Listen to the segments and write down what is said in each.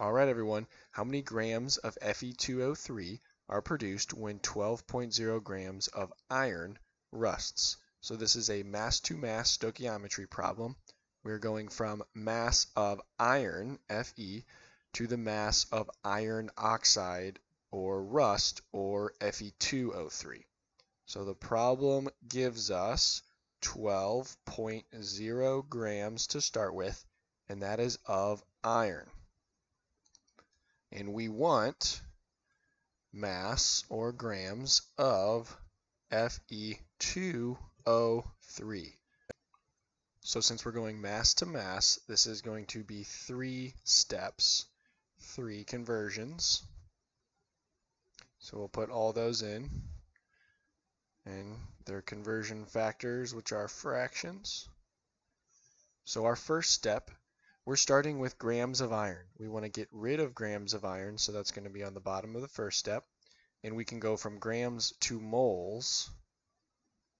All right, everyone, how many grams of Fe2O3 are produced when 12.0 grams of iron rusts? So this is a mass-to-mass -mass stoichiometry problem. We're going from mass of iron, Fe, to the mass of iron oxide, or rust, or Fe2O3. So the problem gives us 12.0 grams to start with, and that is of iron. And we want mass or grams of Fe2O3. So since we're going mass to mass, this is going to be three steps, three conversions. So we'll put all those in. And their conversion factors, which are fractions. So our first step, we're starting with grams of iron. We want to get rid of grams of iron, so that's going to be on the bottom of the first step. And we can go from grams to moles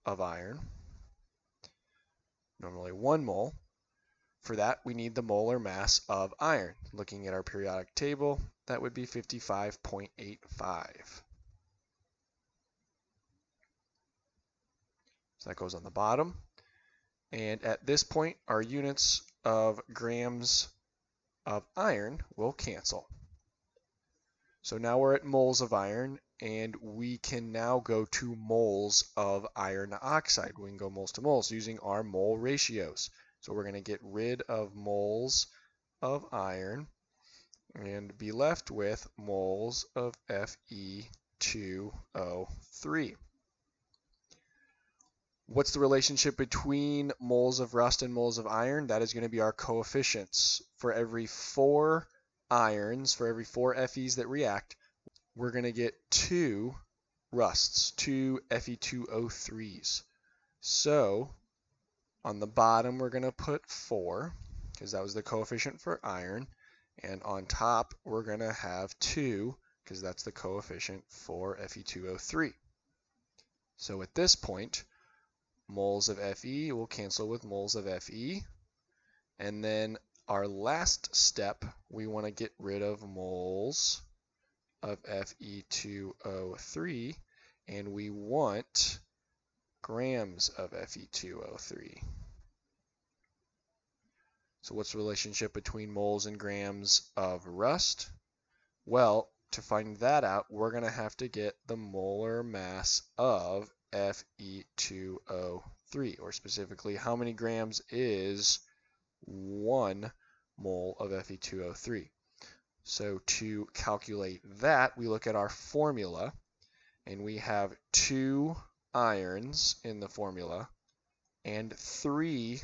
of iron normally one mole. For that, we need the molar mass of iron. Looking at our periodic table, that would be 55.85. So that goes on the bottom. And at this point, our units of grams of iron will cancel. So now we're at moles of iron, and we can now go to moles of iron oxide. We can go moles to moles using our mole ratios. So we're going to get rid of moles of iron and be left with moles of Fe2O3. What's the relationship between moles of rust and moles of iron? That is going to be our coefficients. For every four irons, for every four Fe's that react, we're going to get two rusts, two Fe2O3s. So on the bottom, we're going to put 4, because that was the coefficient for iron. And on top, we're going to have 2, because that's the coefficient for Fe2O3. So at this point, moles of Fe will cancel with moles of Fe. And then our last step, we want to get rid of moles of Fe2O3 and we want grams of Fe2O3. So what's the relationship between moles and grams of rust? Well, to find that out, we're going to have to get the molar mass of Fe2O3, or specifically, how many grams is one mole of Fe2O3? So to calculate that, we look at our formula, and we have two irons in the formula and three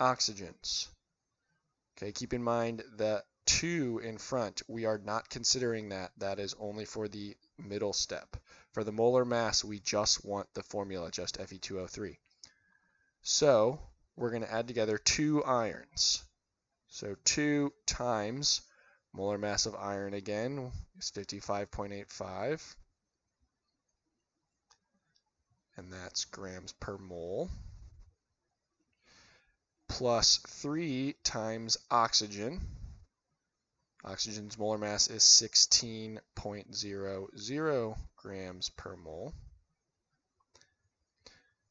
oxygens. Okay, keep in mind that two in front, we are not considering that. That is only for the middle step. For the molar mass, we just want the formula, just Fe2O3. So we're going to add together two irons. So 2 times Molar mass of iron again is 55.85. And that's grams per mole. Plus 3 times oxygen. Oxygen's molar mass is 16.00 grams per mole.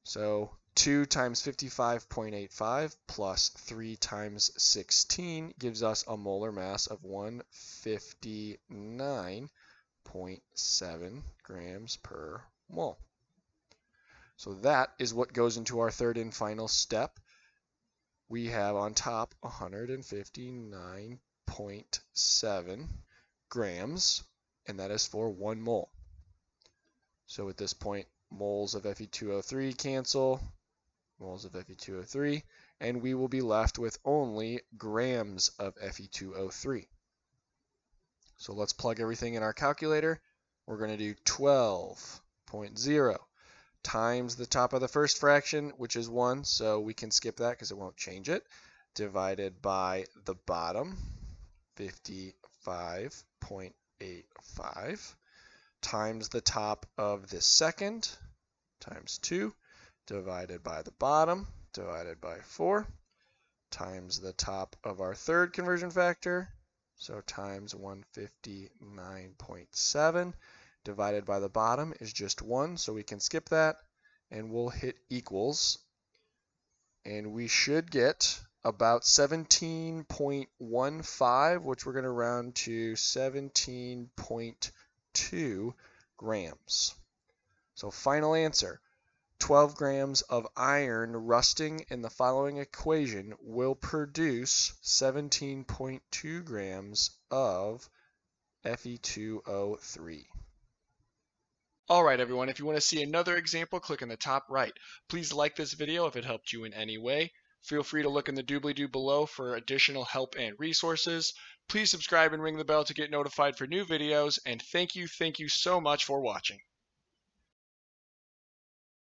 So 2 times 55.85 plus 3 times 16 gives us a molar mass of 159.7 grams per mole. So that is what goes into our third and final step. We have on top 159.7 grams, and that is for one mole. So at this point, moles of Fe2O3 cancel, moles of Fe2O3, and we will be left with only grams of Fe2O3. So let's plug everything in our calculator. We're going to do 12.0 times the top of the first fraction, which is 1, so we can skip that because it won't change it, divided by the bottom, 55.85, times the top of the second, times 2, divided by the bottom divided by 4 times the top of our third conversion factor So times 159.7 divided by the bottom is just 1, so we can skip that, and we'll hit equals. And we should get about 17.15, which we're going to round to 17.2 grams. So final answer, 12 grams of iron rusting in the following equation will produce 17.2 grams of Fe2O3. Alright everyone, if you want to see another example, click in the top right. Please like this video if it helped you in any way. Feel free to look in the doobly-doo below for additional help and resources. Please subscribe and ring the bell to get notified for new videos, and thank you, thank you so much for watching.